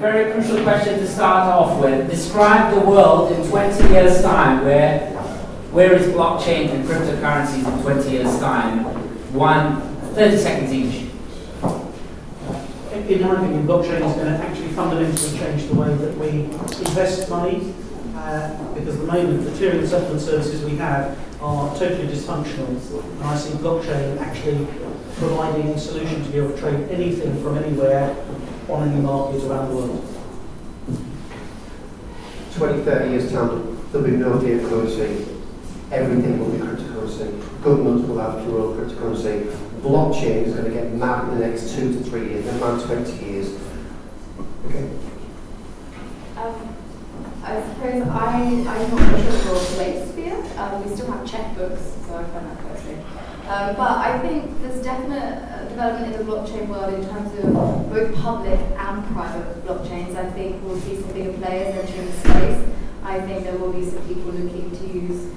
very crucial question to start off with. Describe the world in 20 years' time. Where, where is blockchain and cryptocurrencies in 20 years' time? One, 30 seconds each. In my opinion, blockchain is going to actually fundamentally change the way that we invest money uh, because at the moment the clearing and settlement services we have are totally dysfunctional. And I see blockchain actually providing a solution to be able to trade anything from anywhere on any market around the world. 20, 30 years time, there'll be no fiat currency. Everything will be cryptocurrency. Governments will have their own cryptocurrency. Blockchain is going to get mad in the next two to three years, never mind 20 years. Okay. Um, I suppose I, I'm not sure for Shakespeare. Um, we still have checkbooks, so I find that quite strange. Um, but I think there's definite uh, development in the blockchain world in terms of both public and private blockchains. I think we'll see some bigger players entering the space. I think there will be some people looking to use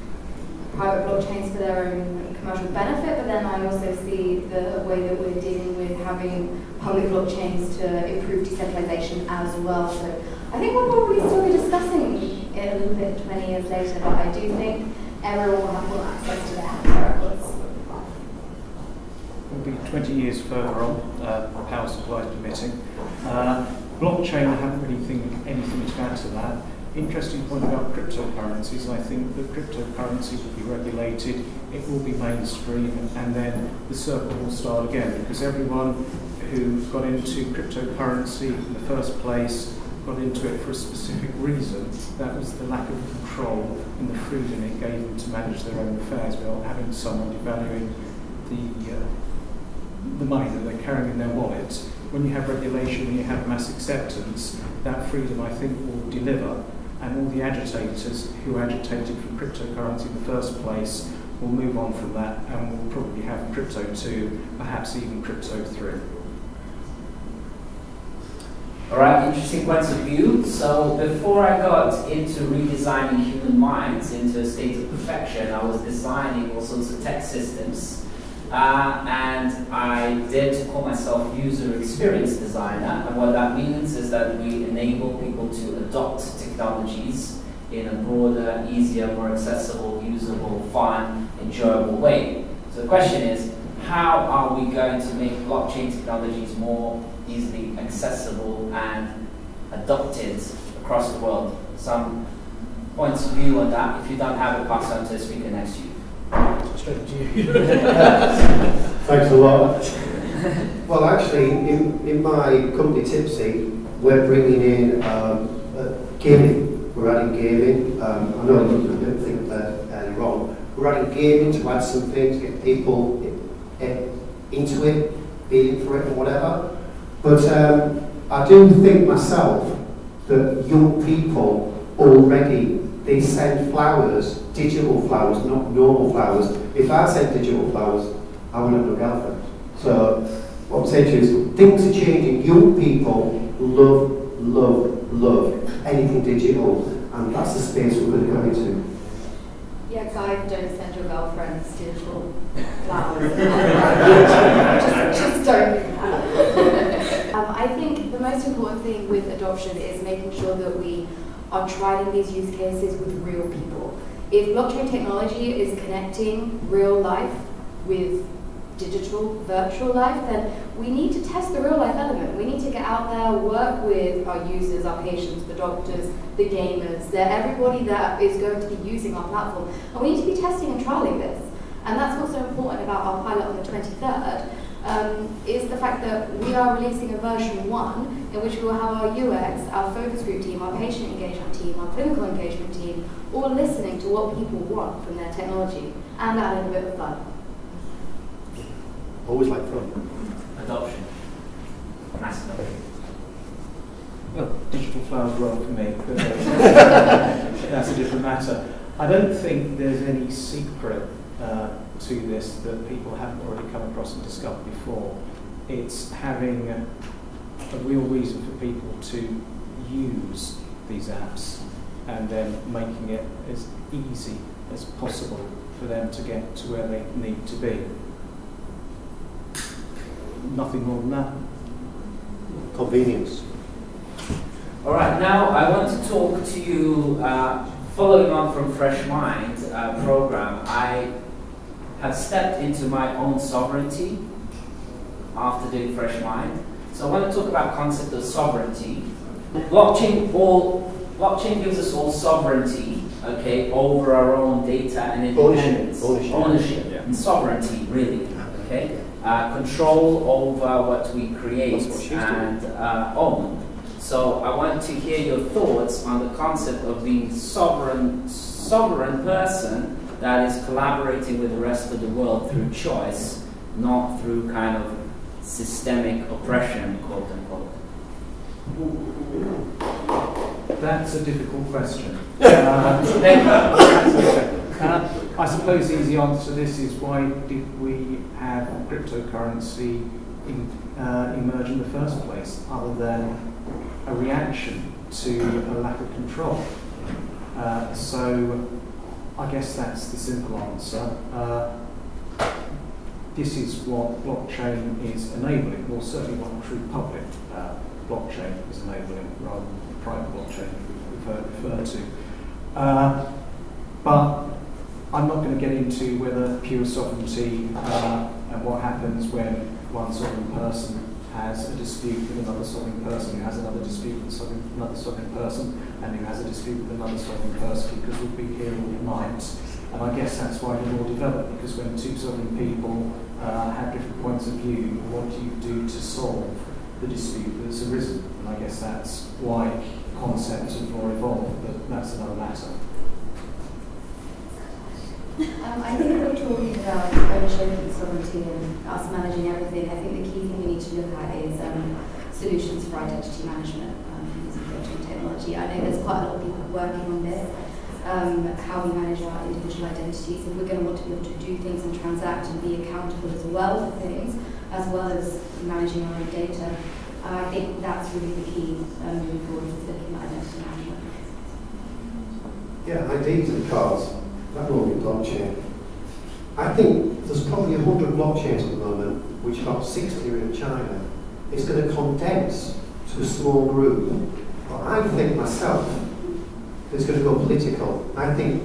private blockchains for their own commercial benefit, but then I also see the way that we're dealing with having public blockchains to improve decentralization as well. So I think we'll probably still be discussing it a little bit 20 years later, but I do think everyone will have full access to their records. We'll be 20 years further on, uh, power supply permitting. Uh, blockchain, I haven't really think anything to add to that. Interesting point about cryptocurrencies. I think that cryptocurrency will be regulated, it will be mainstream, and then the circle will start again because everyone who got into cryptocurrency in the first place got into it for a specific reason. That was the lack of control and the freedom it gave them to manage their own affairs without having someone devaluing the, uh, the money that they're carrying in their wallets. When you have regulation, when you have mass acceptance, that freedom, I think, will deliver. And all the agitators who agitated for cryptocurrency in the first place will move on from that and will probably have crypto 2, perhaps even crypto 3. All right, interesting points of view. So before I got into redesigning human minds into a state of perfection, I was designing all sorts of tech systems. Uh, and I did call myself user experience designer. And what that means is that we enable people to adopt technologies in a broader, easier, more accessible, usable, fun, enjoyable way. So the question is, how are we going to make blockchain technologies more easily accessible and adopted across the world. Some points of view on that. If you don't have it, pass on to the speaker next to you. Thanks a lot. well, actually, in, in my company Tipsy, we're bringing in um, uh, gaming. We're adding gaming. Um, I know you didn't think that earlier on. We're adding gaming to add something to get people in, in, into it, feeling for it, or whatever. But um, I do think myself that young people already, they send flowers, digital flowers, not normal flowers. If I send digital flowers, I wouldn't have no girlfriend. So what I'm saying to you is things are changing. Young people love, love, love anything digital. And that's the space we're going to go into. Yeah, guys, don't send your girlfriends digital flowers. just, just don't Um, I think the most important thing with adoption is making sure that we are trialing these use cases with real people. If blockchain technology is connecting real life with digital, virtual life, then we need to test the real life element. We need to get out there, work with our users, our patients, the doctors, the gamers, the, everybody that is going to be using our platform. And we need to be testing and trialing this. And that's also important about our pilot on the 23rd, um, is the fact that we are releasing a version one in which we will have our UX, our focus group team, our patient engagement team, our clinical engagement team, all listening to what people want from their technology and add a little bit of fun. Always like fun. Adoption. Nice adoption. Well, digital flowers grow for me, but uh, that's a different matter. I don't think there's any secret uh, to this that people haven't already come across and discovered before. It's having a, a real reason for people to use these apps and then making it as easy as possible for them to get to where they need to be. Nothing more than that. Convenience. All right, now I want to talk to you, uh, following on from Fresh Mind uh, program. I have stepped into my own sovereignty after doing Fresh Mind. So I want to talk about concept of sovereignty. Blockchain all blockchain gives us all sovereignty, okay, over our own data and independence, ownership, ownership yeah. and sovereignty, really, okay, uh, control over what we create and uh, own. So I want to hear your thoughts on the concept of being sovereign, sovereign person that is collaborating with the rest of the world through choice, not through kind of systemic oppression, quote unquote. That's a difficult question. uh, uh, I suppose the easy answer to this is why did we have cryptocurrency in, uh, emerge in the first place, other than a reaction to a lack of control? Uh, so I guess that's the simple answer. Uh, this is what blockchain is enabling, or certainly what true public uh, blockchain is enabling, rather than private blockchain we've heard referred to. Uh, but I'm not going to get into whether pure sovereignty uh, and what happens when one sovereign person has a dispute with another sovereign person who has another dispute with another sovereign person and who has a dispute with another sovereign person because we'll be here all night. And I guess that's why the law developed because when two sovereign people uh, have different points of view, what do you do to solve the dispute that's arisen? And I guess that's why concepts of law evolved, but that's another matter. Um, I think talking about ownership and sovereignty and us managing everything, I think the key thing we need to look at is um, solutions for identity management um, using blockchain technology. I know there's quite a lot of people working on this, um, how we manage our individual identities. If we're going to want to be able to do things and transact and be accountable as well for things, as well as managing our own data, uh, I think that's really the key um, moving forward with looking at identity management. Yeah, IDs and cards that will be blockchain. I think there's probably 100 blockchains at the moment, which about 60 are in China. It's going to condense to a small group. But I think myself, it's going to go political. I think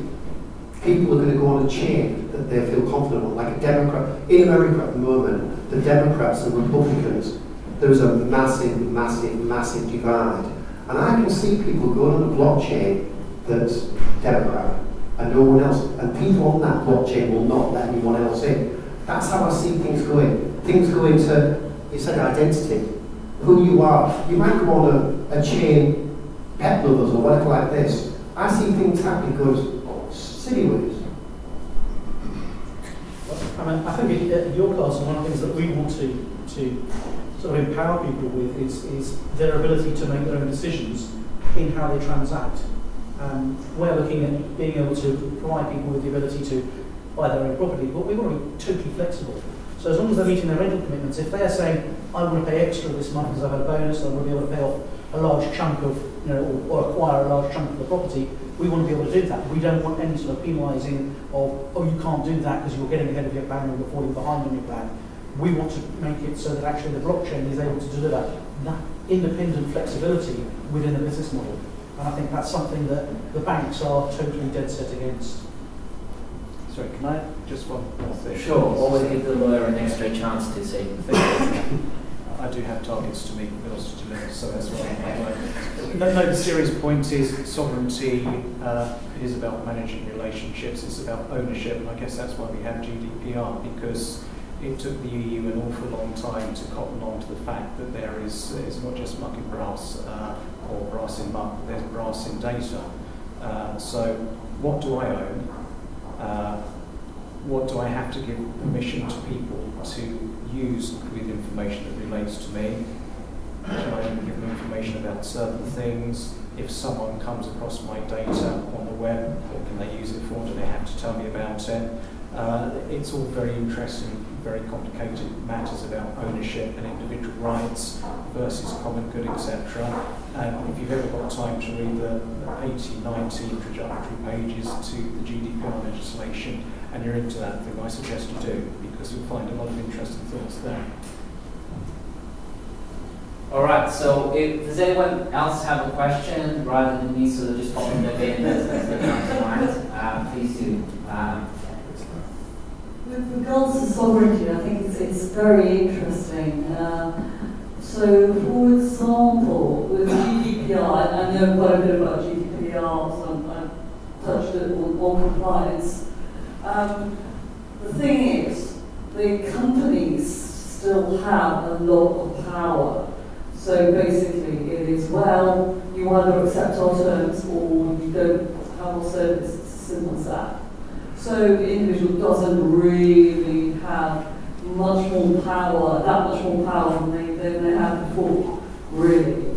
people are going to go on a chain that they feel confident on, like a Democrat. In America at the moment, the Democrats and Republicans, there's a massive, massive, massive divide. And I can see people going on a blockchain that's Democrat, and no one else. And people on that blockchain will not let anyone else in. That's how I see things going. Things go into, you said identity, who you are. You might go on a, a chain, pet lovers or whatever like this. I see things happening because oh, silly ways. I mean, I think at your class, one of the things that we want to, to sort of empower people with is, is their ability to make their own decisions in how they transact. Um, we're looking at being able to provide people with the ability to buy their own property, but we want to be totally flexible. So as long as they're meeting their rental commitments, if they're saying, I want to pay extra this month because I've had a bonus, I want to be able to pay off a large chunk of, you know, or, or acquire a large chunk of the property, we want to be able to do that. We don't want any sort of penalising of, oh, you can't do that because you're getting ahead of your plan or you're falling behind on your plan. We want to make it so that actually the blockchain is able to deliver that independent flexibility within the business model. And I think that's something that the banks are totally dead set against. Sorry, can I just one more thing? Sure, always give the lawyer an extra chance to say things. I do have targets to meet, but also to deliver, so that's why No, no, the serious point is sovereignty uh, is about managing relationships, it's about ownership, and I guess that's why we have GDPR, because it took the EU an awful long time to cotton on to the fact that there is it's not just muck and brass uh, or brass in muck, there's brass in data. Uh, so what do I own? Uh, what do I have to give permission to people to use with information that relates to me? Can I give them information about certain things? If someone comes across my data on the web, what can they use it for? Do they have to tell me about it? Uh, it's all very interesting very complicated matters about ownership and individual rights versus common good, etc. And if you've ever got time to read the 80, 90 introductory pages to the GDPR legislation and you're into that thing, I suggest you do because you'll find a lot of interesting thoughts there. All right, so if, does anyone else have a question rather than me sort of just popping them in as, as they come to mind? Uh, please do. Um, With regards to sovereignty, I think it's, it's very interesting. Uh, so, for example, with GDPR, I know quite a bit about GDPR, so I've touched it on, on compliance. Um, the thing is, the companies still have a lot of power. So basically, it is well, you either accept our terms or you don't have our service. It's as simple as that. So the individual doesn't really have much more power, that much more power than they, than they had before, really,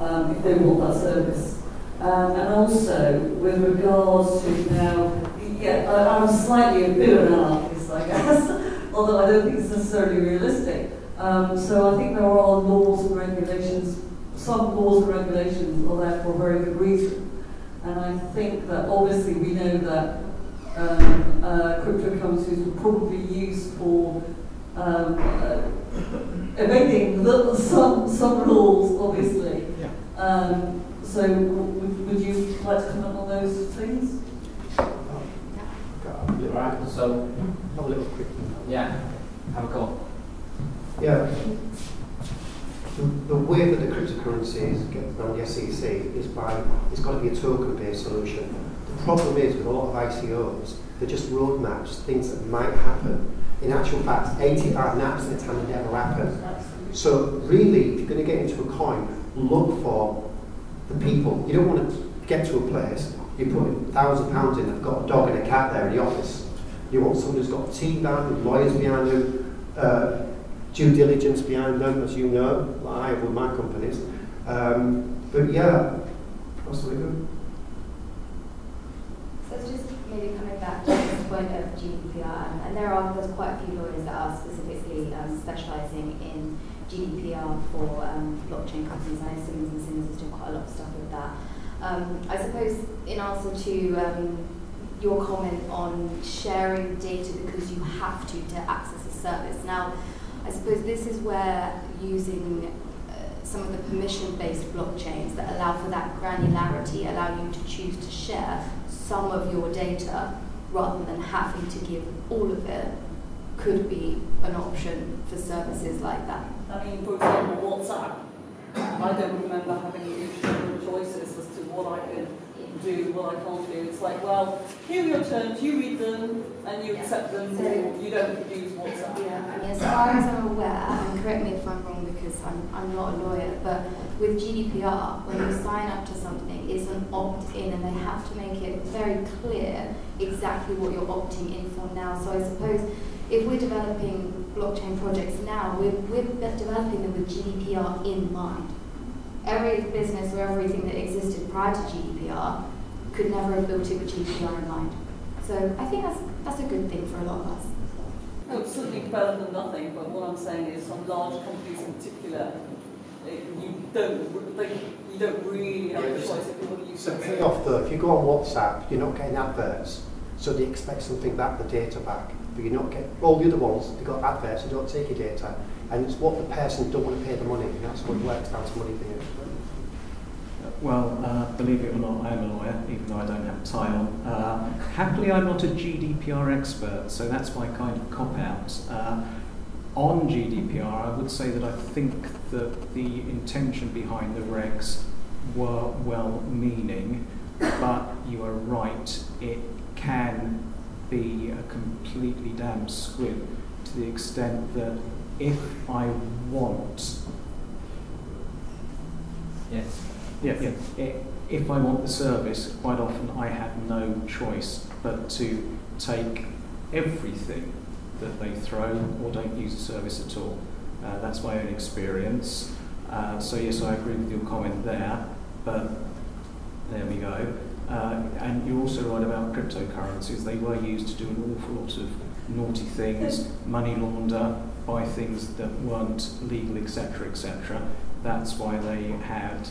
um, if they want that service. Um, and also, with regards to now, yeah, I, I'm slightly a bit of an anarchist, I guess, although I don't think it's necessarily realistic. Um, so I think there are laws and regulations, some laws and regulations are there for very good reason. And I think that obviously we know that um, uh, cryptocurrencies were probably used for um, uh, evading the, some, some rules, obviously. Yeah. Um, so would, would you like to comment on those things? all right, so Have a little quick. yeah, have a go. Yeah. The, the way that the cryptocurrencies get around the SEC is by, it's got to be a token-based solution. The problem is with a lot of ICOs, they're just roadmaps, things that might happen. In actual fact, 85 naps at a time never happen. So really, if you're going to get into a coin, look for the people. You don't want to get to a place, you put a thousand pounds in, they've got a dog and a cat there in the office. You want someone who's got a team behind them, lawyers behind them, uh, due diligence behind them, as you know, like I have with my companies. Um, but yeah, possibly good. So just maybe coming back to point of GDPR, and, there are there's quite a few lawyers that are specifically um, specialising in GDPR for um, blockchain companies. I know Simmons and Simmons is doing quite a lot of stuff with that. Um, I suppose in answer to um, your comment on sharing data because you have to to access a service. Now, I suppose this is where using uh, some of the permission-based blockchains that allow for that granularity, allow you to choose to share some of your data rather than having to give all of it, could be an option for services like that. I mean, for example, WhatsApp. I don't remember having of choices as to what I could do, what I can't do. It's like, well, here are your terms, you read them and you Yeah. accept them, So- or you don't use WhatsApp. Yeah, as far as I'm aware, and correct me if I'm wrong because I'm, I'm not a lawyer, but with GDPR, when you sign up to something, it's an opt-in and they have to make it very clear exactly what you're opting in for now. So I suppose if we're developing blockchain projects now, we're, we're developing them with GDPR in mind. Every business or everything that existed prior to GDPR could never have built it with GDPR in mind. So I think that's, that's a good thing for a lot of us. No, it's certainly better than nothing, but what I'm saying is some large companies in particular, eh, you don't, they, you don't really have a choice if you want to use So something. pay off though, if you go on WhatsApp, you're not getting adverts, so they expect something back, the data back. But you're not getting, all the other ones, they've got adverts, they don't take your data. And it's what the person don't want to pay the money, and that's what works down to money being. Well, uh, believe it or not, I am a lawyer, even though I don't have a tie on. Uh, happily, I'm not a GDPR expert, so that's my kind of cop out. Uh, on GDPR, I would say that I think that the intention behind the regs were well meaning, but you are right, it can be a completely damn squib to the extent that if I want Yes. yeah, yeah. If I want the service, quite often I have no choice but to take everything that they throw or don't use the service at all. Uh, that's my own experience. Uh, so yes, I agree with your comment there, but there we go. Uh, and you're also right about cryptocurrencies. They were used to do an awful lot of naughty things, money launder, buy things that weren't legal, etc., etc. That's why they had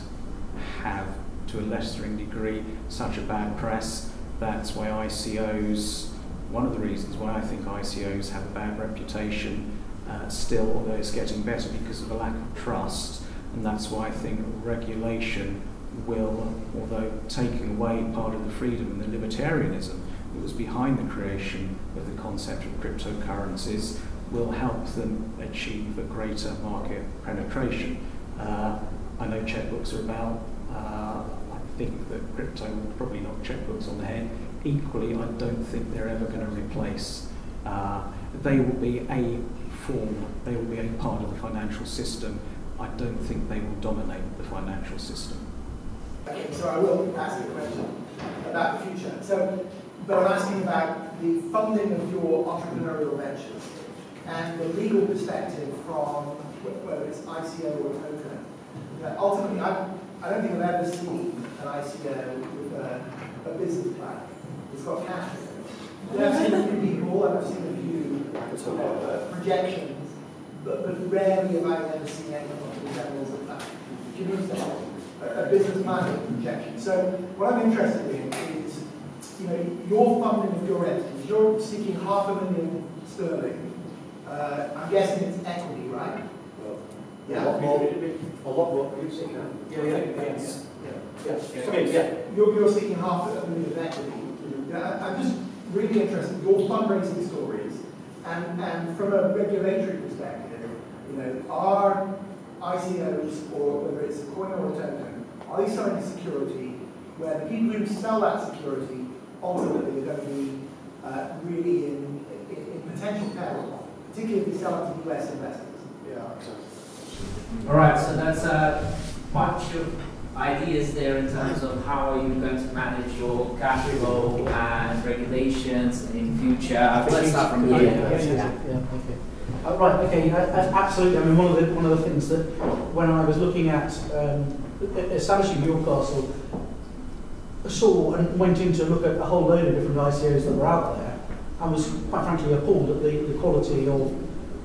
have, to a lesser degree, such a bad press. That's why ICOs, one of the reasons why I think ICOs have a bad reputation uh, still, although it's getting better because of a lack of trust. And that's why I think regulation will, although taking away part of the freedom and the libertarianism that was behind the creation of the concept of cryptocurrencies, will help them achieve a greater market penetration. Uh, I know checkbooks are about, uh, I think that crypto will probably knock checkbooks on the head. Equally, I don't think they're ever going to replace. Uh, they will be a form, they will be a part of the financial system. I don't think they will dominate the financial system. Okay, so I will ask you a question about the future. So, but I'm asking about the funding of your entrepreneurial ventures and the legal perspective from whether it's ICO or token. Uh, ultimately, I, I don't think I've ever seen an ICO with a, a business plan. It's got cash in it. I've seen a few people, and I've seen a few uh, projections, but, but rarely have I ever seen anyone the levels of that. Do you understand? A, a business planning projection. So what I'm interested in is, you know, your funding of your entities. You're seeking half a million sterling uh, I'm guessing it's equity, right? Well, Yeah. A lot more, a lot more, you see now. Yeah, yeah, yes. Yeah. Okay, yeah. You're, you're seeking half a million of equity. Yeah, I- I'm just really interested in your fundraising stories and, and from a regulatory perspective, you know, are ICOs or whether it's a coin or a token, are they selling a security where the people who sell that security ultimately are going to be uh, really in, in, in potential peril particularly if we sell it to US investors. Yeah, All right, so that's a bunch of ideas there in terms of how are you going to manage your cash flow and regulations in future. Let's start from Yeah, here. yeah, yeah, yeah, okay. Uh, right, okay, uh, uh, absolutely. I mean, one of the one of the things that when I was looking at um, establishing Castle, I saw and went in to look at a whole load of different ICOs that were out there, I was quite frankly appalled at the, the quality of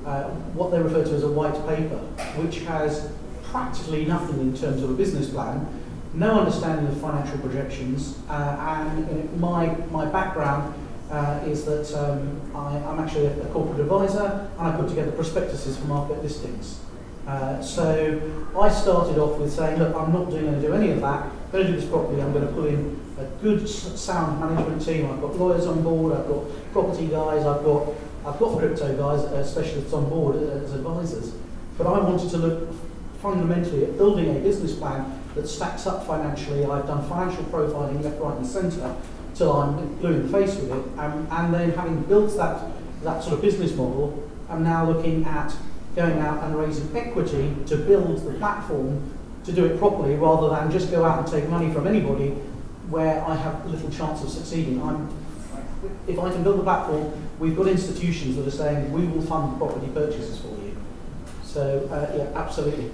uh, what they refer to as a white paper, which has practically nothing in terms of a business plan, no understanding of financial projections, uh, and my, my background uh, is that um, I, I'm actually a, a corporate advisor and I put together prospectuses for market listings. Uh, so I started off with saying, look, I'm not going to do any of that. I'm going to do this properly. I'm going to put in a good sound management team. I've got lawyers on board. I've got property guys. I've got I've got crypto guys, uh, specialists on board as advisors. But I wanted to look fundamentally at building a business plan that stacks up financially. I've done financial profiling left, right, and centre till I'm blue in the face with it. And then having built that that sort of business model, I'm now looking at going out and raising equity to build the platform to do it properly rather than just go out and take money from anybody where I have little chance of succeeding. I'm, if I can build a platform, we've got institutions that are saying we will fund property purchases for you. So uh, yeah, absolutely.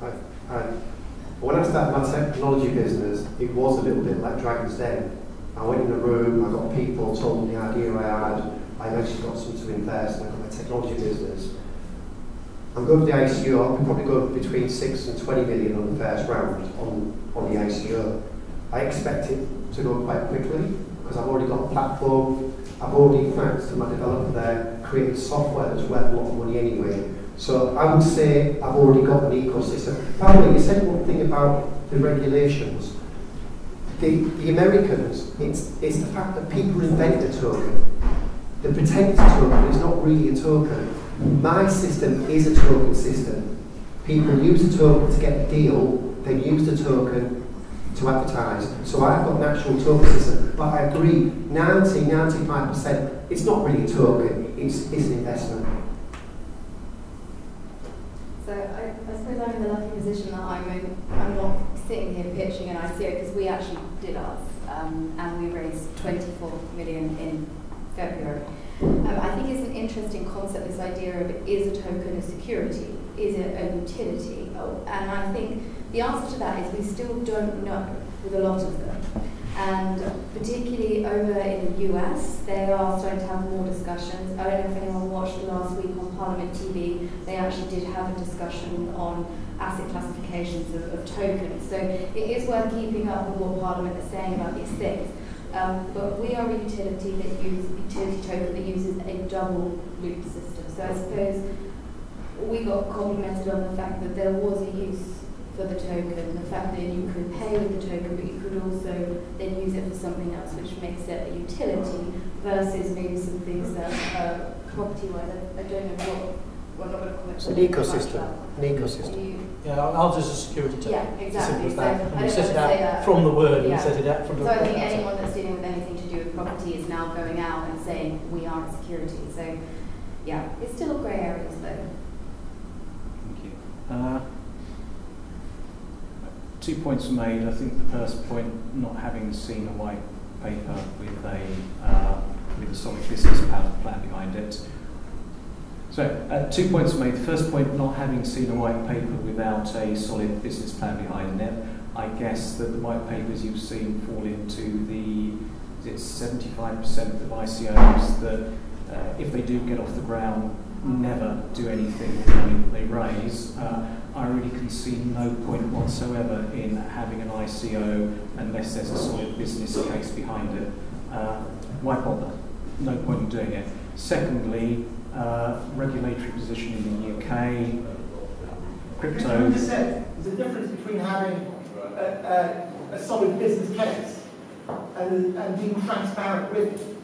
I, I, when I started my technology business, it was a little bit like Dragon's Den. I went in a room, I got people, told me the idea I had, I eventually got some to invest, and I got my technology business. I'm going with the ICO, I'm probably good between 6 and 20 million on the first round on, on the ICO. I expect it to go quite quickly because I've already got a platform, I've already, thanks to my developer there, created software that's worth a lot of money anyway. So I would say I've already got an ecosystem. By the way, you said one thing about the regulations. The, the Americans, it's, it's the fact that people invent a token. The pretend token is not really a token. My system is a token system. People use a token to get a deal, then use the token to advertise. So I've got actual token system. But I agree, 90, 95%, it's not really a token, it's, it's an investment. So I, I suppose I'm in the lucky position that I'm, in, I'm not sitting here pitching an ICO because we actually did ours um, and we raised 24 million in February. Um, I think it's an interesting concept, this idea of is a token a security? Is it a utility? Oh, and I think the answer to that is we still don't know with a lot of them. And particularly over in the US, they are starting to have more discussions. I don't know if anyone watched last week on Parliament TV, they actually did have a discussion on asset classifications of, of tokens. So it is worth keeping up with what Parliament is saying about these things. Um, but we are a utility that uses utility token that uses a double loop system. So I suppose we got complimented on the fact that there was a use for the token, the fact that you could pay with the token, but you could also then use it for something else, which makes it a utility versus maybe some things that uh, property-wise, I, I don't know what, well, I'm not going to comment. It's an on it much, ecosystem, an ecosystem. you- Yeah, ours is a security token. Yeah, exactly. simple as So that. I And we don't set it wanna say out that. from the word, we Yeah. set it out from the So I think word. anyone that's dealing with anything to do with property is now going out and saying, we are a security. So, yeah, it's still grey areas though. Thank you. Uh, two points were made. I think the first point, not having seen a white paper with a uh, with a solid business plan, behind it. So, uh, two points were made. The first point, not having seen a white paper without a solid business plan behind it. I guess that the white papers you've seen fall into the is it 75% of ICOs that, uh, if they do get off the ground, never do anything they raise. Uh, I really can see no point whatsoever in having an ICO unless there's a solid business case behind it. Uh, why bother? No point in doing it. Secondly, uh, regulatory position in the UK, crypto. there's a difference between having a, a, a solid business case and, and being transparent with it.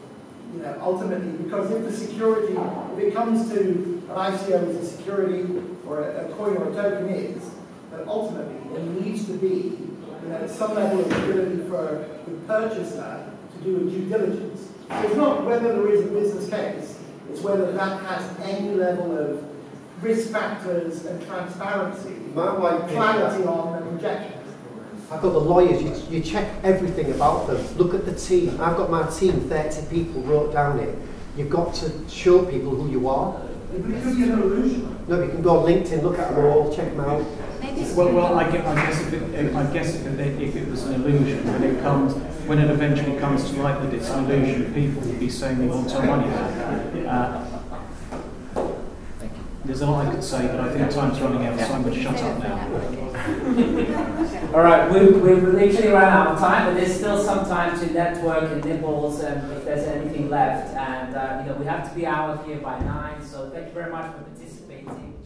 You know, ultimately, because if the security, if it comes to an ICO as a security or a, a coin or a token is, then ultimately there needs to be, you know, some level of ability for the purchaser to do a due diligence. So it's not whether there is a business case, it's whether that has any level of risk factors and transparency, My white paper- clarity on the projections. I've got the lawyers, you, you check everything about them. Look at the team. I've got my team, 30 people wrote down it. You've got to show people who you are. But it could be an illusion. No, you can go on LinkedIn, look at them all, check them out. Well, well, I guess, I guess if it, I guess if it, if it was an illusion, when it comes, when it eventually comes to light that it's an illusion, people will be saying they want our money back. Uh, there's a lot I could say, but I think time's running out, so I'm going to shut up now. All right, we've, we've literally run out of time, but there's still some time to network and nibbles and if there's anything left. And, uh, you know, we have to be out of here by nine, so thank you very much for participating.